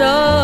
so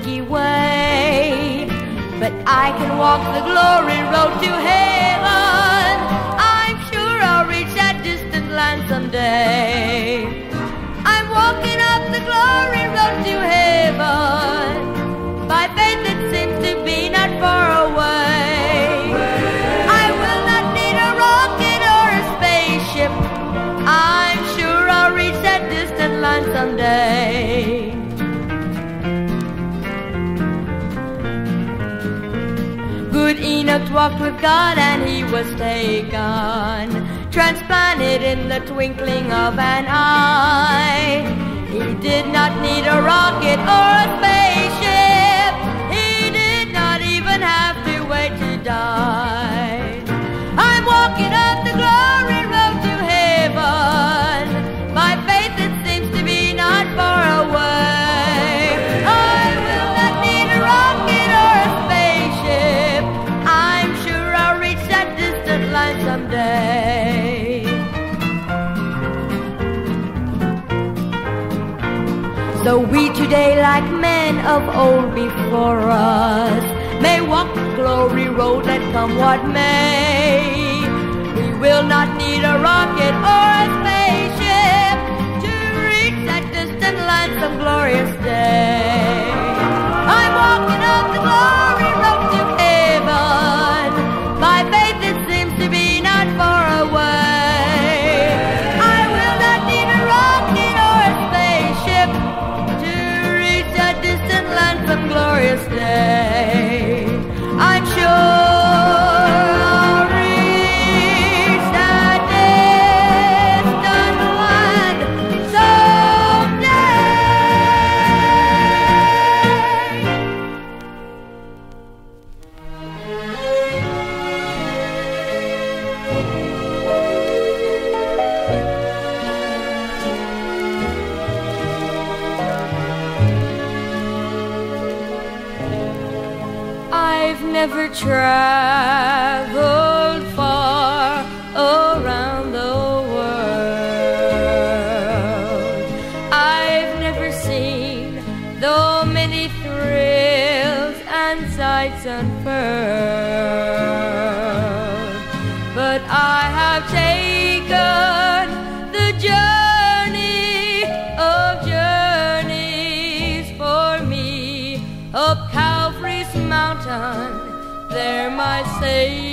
rocky way. But I can walk the glory road to heaven. I'm sure I'll reach that distant land someday. I'm walking up the glory road to heaven. Enoch walked with God and he was taken, transplanted in the twinkling of an eye. He did not need a rocket or a spaceship. He did not even have to wait to die. Day like men of old before us may walk the glory road, let come what may. We will not need a rocket or a spaceship to reach that distant land some glorious day. I'm walking up the glory. Hey.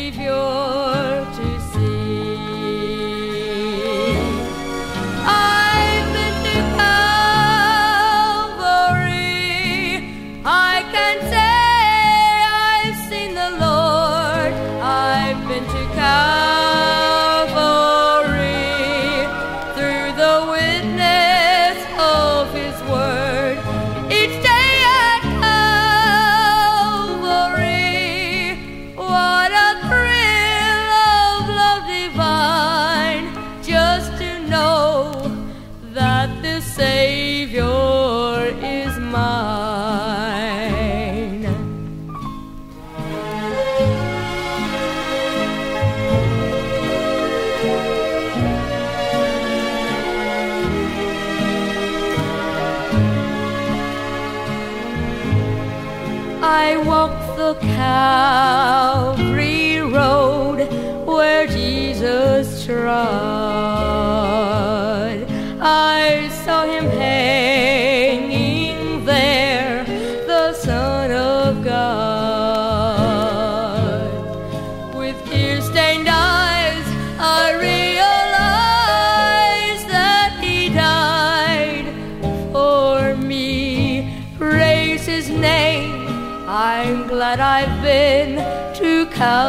I walk the Calvary road where Jesus trod. Oh.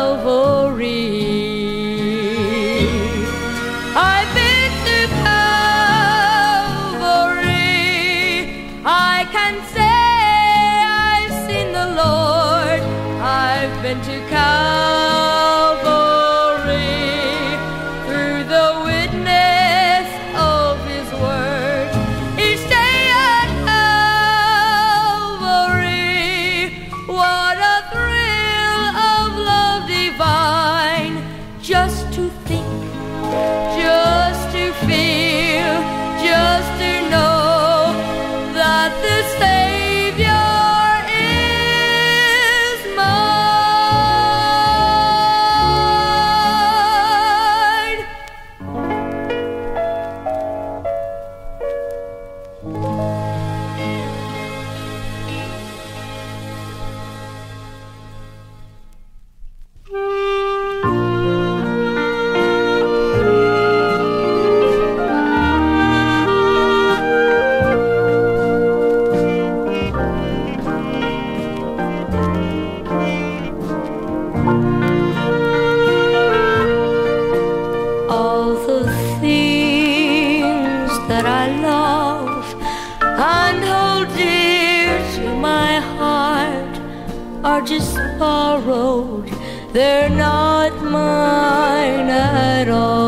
are just borrowed, they're not mine at all.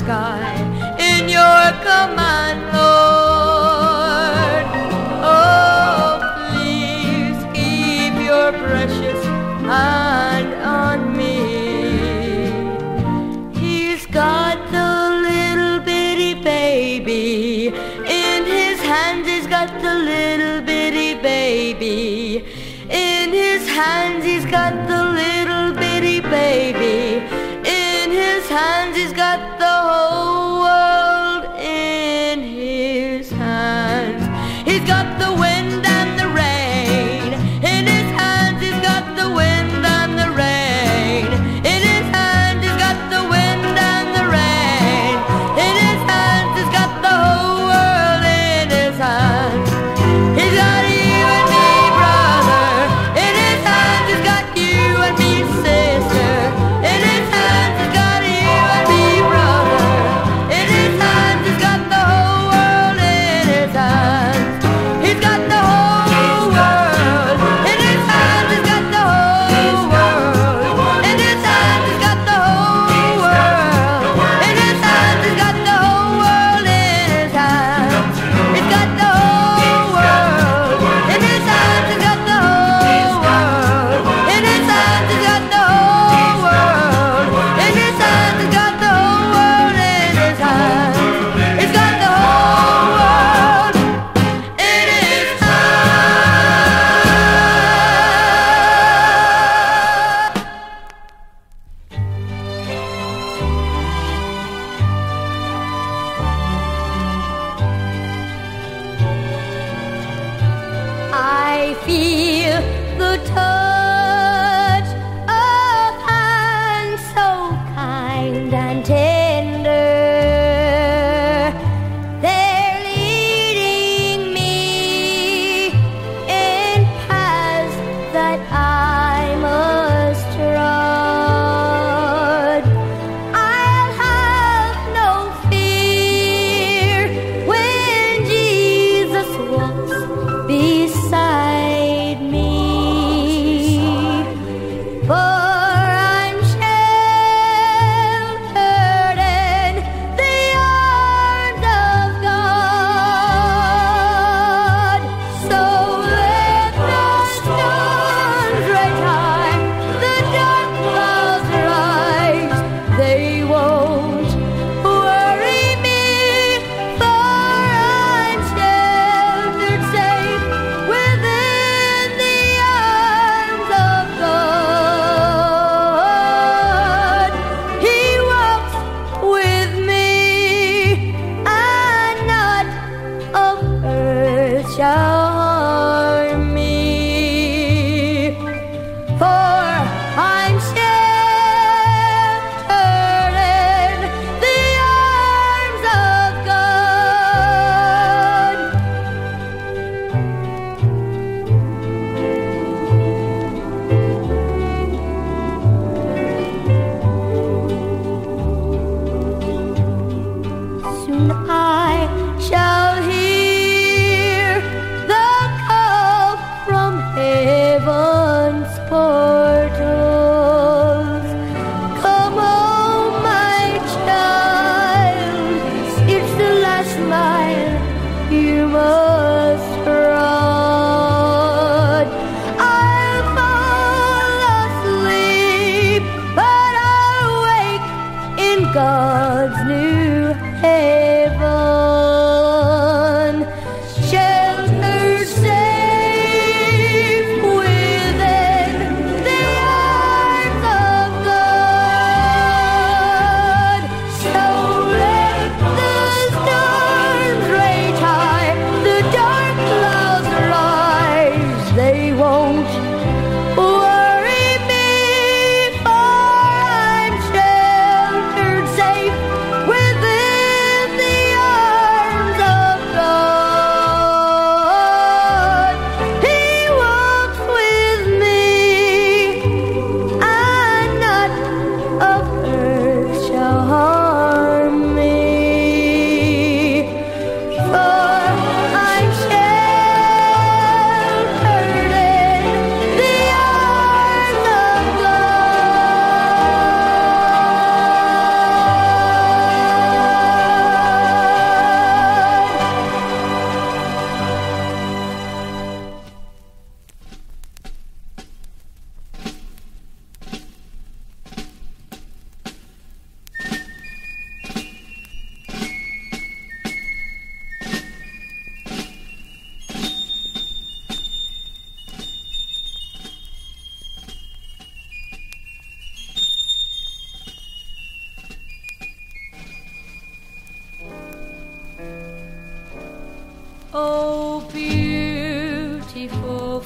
sky in your command, Lord. Oh, please keep your precious hand on me. He's got the little bitty baby. In his hands, he's got the little bitty baby. In his hands, he's got the little bitty baby.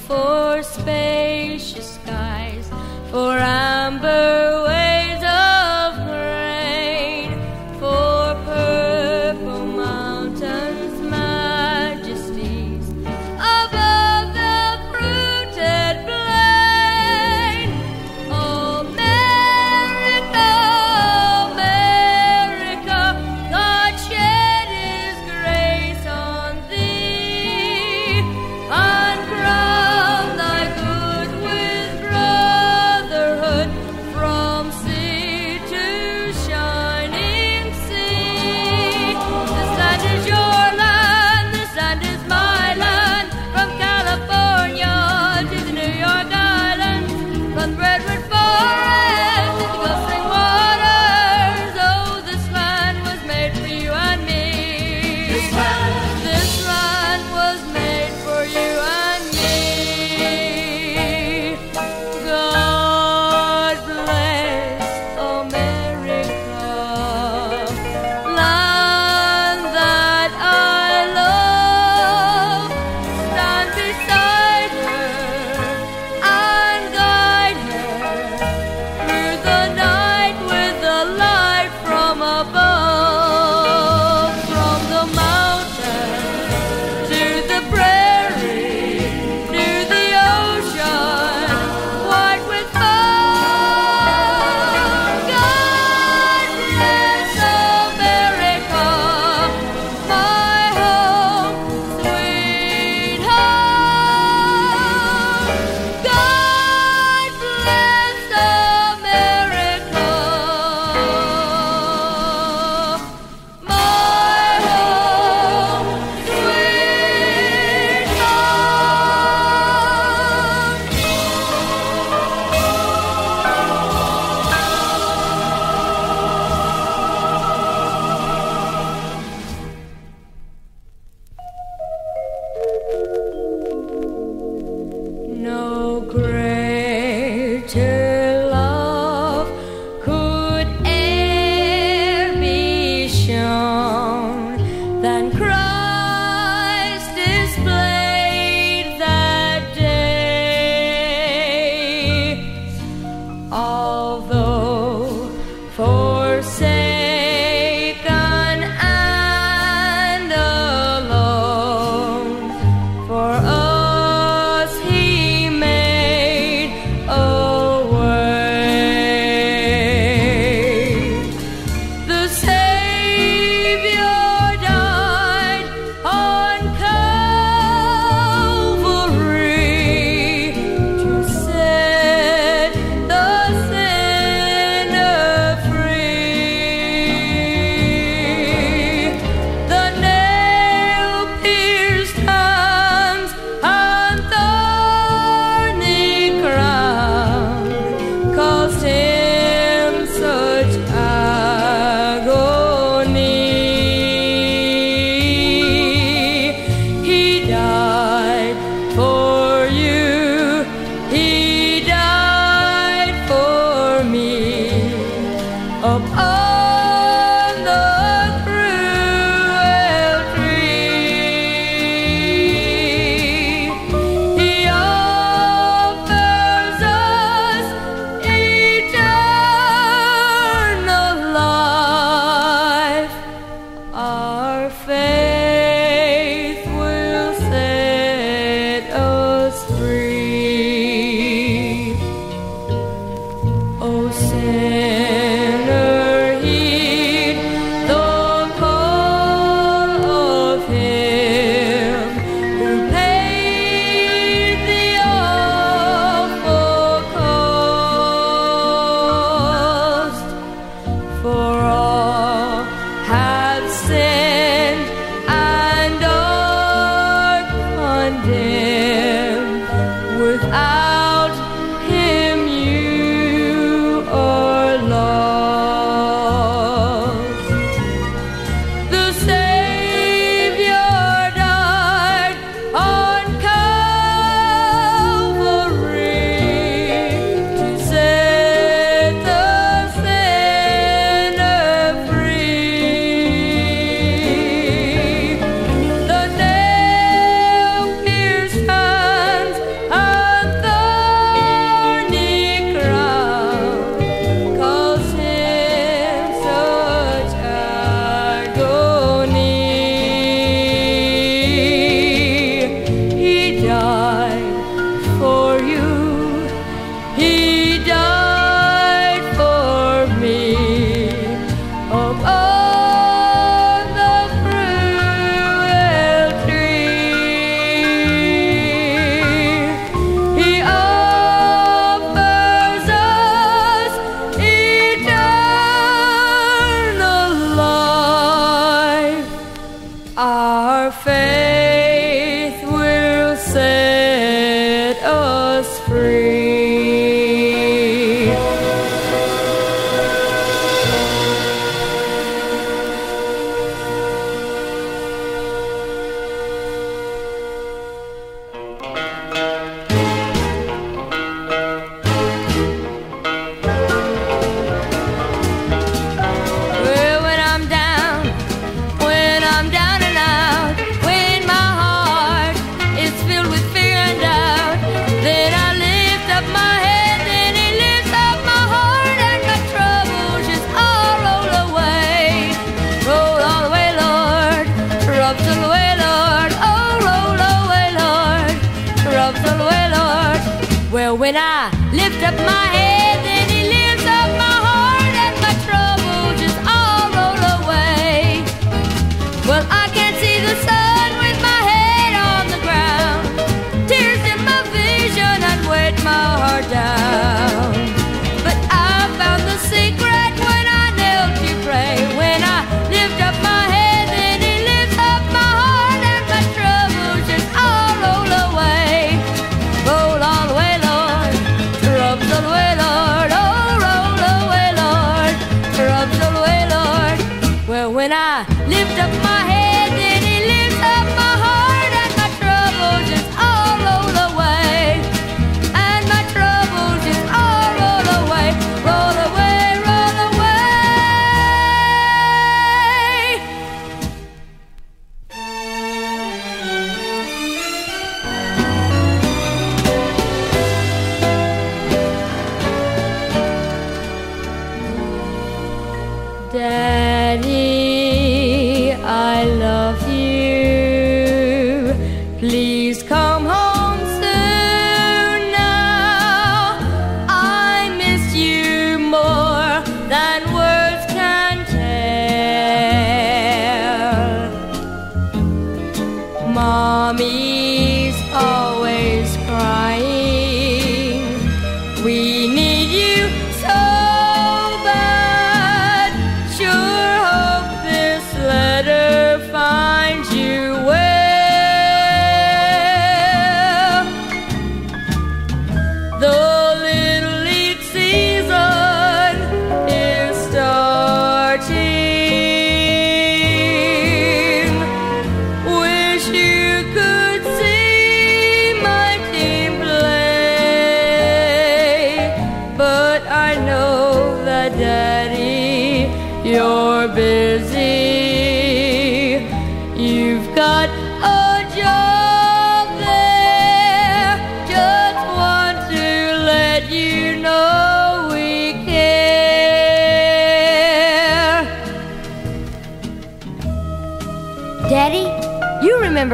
for space. Oh, say.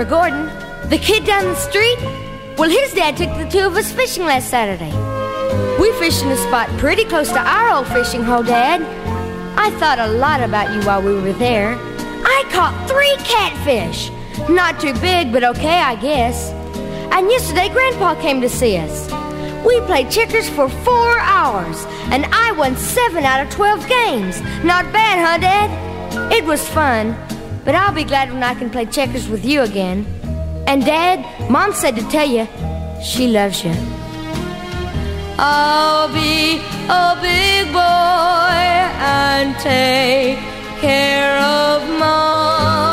Gordon, the kid down the street? Well, his dad took the two of us fishing last Saturday. We fished in a spot pretty close to our old fishing hole, Dad. I thought a lot about you while we were there. I caught three catfish. Not too big, but okay, I guess. And yesterday, Grandpa came to see us. We played checkers for four hours, and I won seven out of 12 games. Not bad, huh, Dad? It was fun, but I'll be glad when I can play checkers with you again. And, Dad, Mom said to tell you she loves you. I'll be a big boy and take care of Mom.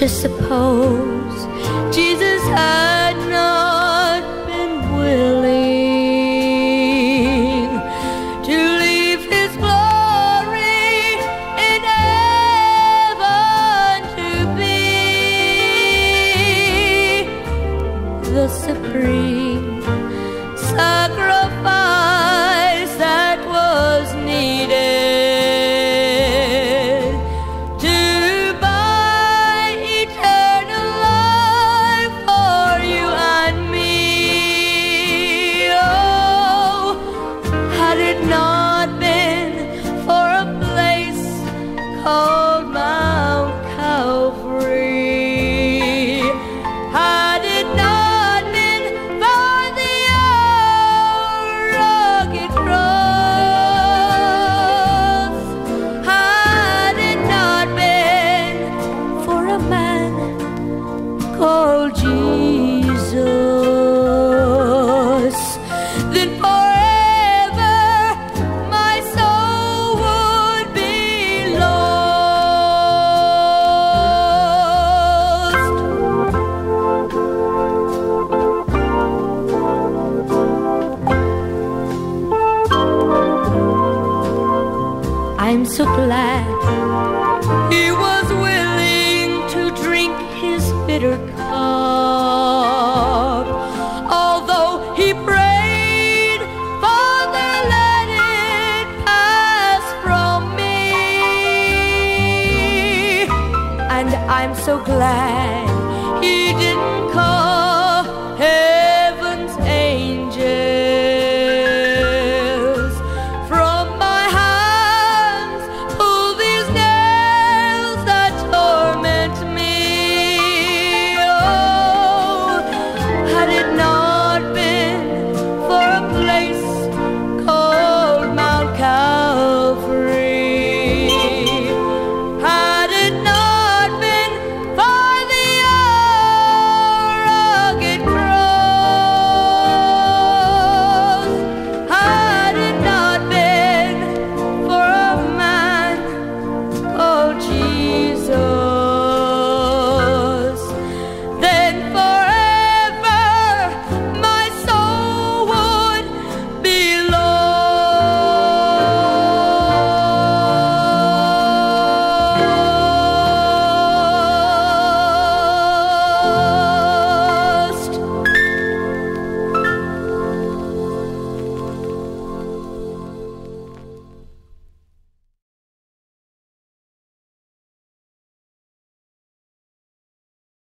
Just suppose Jesus